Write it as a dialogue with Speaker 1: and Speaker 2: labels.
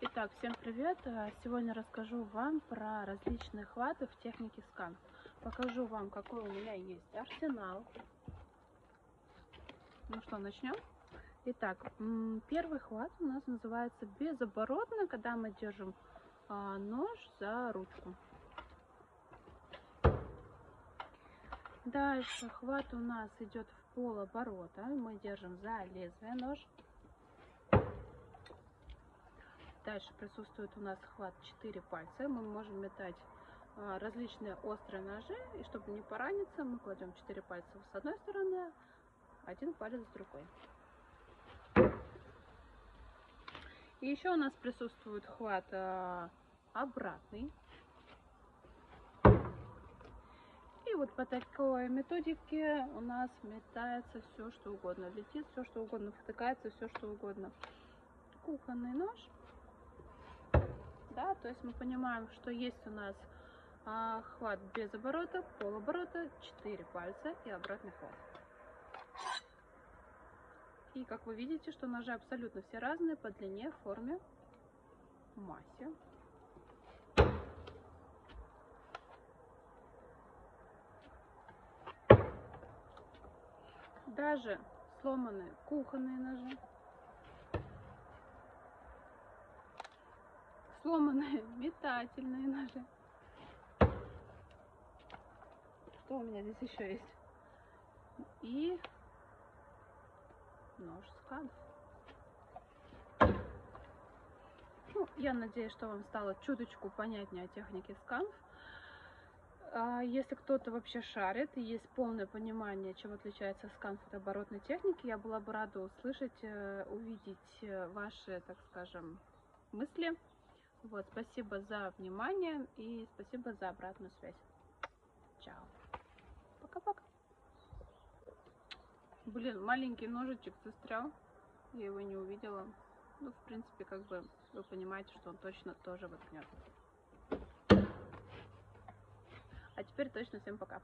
Speaker 1: Итак, всем привет! А, Сегодня расскажу вам про различные хваты в технике скан. Покажу вам, какой у меня есть арсенал. Ну что, начнем? Итак, первый хват у нас называется безоборотный, когда мы держим а, нож за ручку. Дальше хват у нас идет в полоборота. Мы держим за лезвие нож. Дальше присутствует у нас хват 4 пальца. Мы можем метать а, различные острые ножи. И чтобы не пораниться, мы кладем 4 пальца с одной стороны, один палец с другой. И еще у нас присутствует хват а, обратный. И вот по такой методике у нас метается все, что угодно. Летит все, что угодно, втыкается все, что угодно. Кухонный нож то есть мы понимаем, что есть у нас а, хват без оборота, полоборота, 4 пальца и обратный хват. И как вы видите, что ножи абсолютно все разные по длине, форме, массе. Даже сломанные кухонные ножи. Сломанные метательные ножи. Что у меня здесь еще есть? И нож сканф. Ну, я надеюсь, что вам стало чуточку понятнее о технике сканф. А если кто-то вообще шарит и есть полное понимание, чем отличается сканф от оборотной техники, я была бы рада услышать, э, увидеть э, ваши, так скажем, мысли вот, спасибо за внимание и спасибо за обратную связь. Чао. Пока-пока. Блин, маленький ножичек застрял. Я его не увидела. Ну, в принципе, как бы вы понимаете, что он точно тоже воткнет. А теперь точно всем пока.